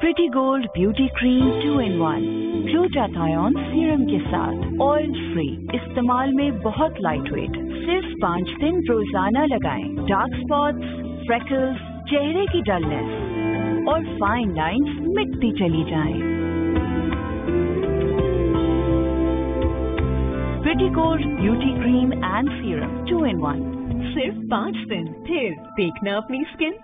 Pretty gold beauty cream two in one glutathione serum के साथ oil free इस्तेमाल में बहुत लाइट वेट सिर्फ़ पाँच दिन रोज़ाना लगाएँ. डार्क स्पॉट्स फ्रेकल्स चेहरे की डलनेस और फाइन लाइंस मिटती चली जाएँ. Pretty gold beauty cream and serum two in one सिर्फ़ पाँच दिन. फिर देखना अपनी स्किन